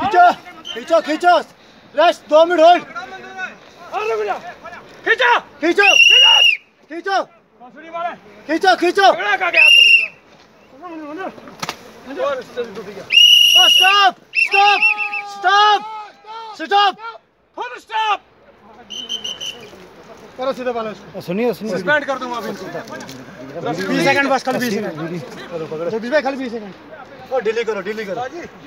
खींचो खींचो खींचो। रेस्ट दो मिनट होल्ड। खींचा। खींचो खींचो। खींचो खींचो। Stop stop stop stop full stop करो सीधे वाले सुनिए सुनिए। सस्पेंड कर दूँगा अभी। 20 सेकंड बस खाली 20 सेकंड। बीस में खाली 20 सेकंड। डिली करो डिली करो।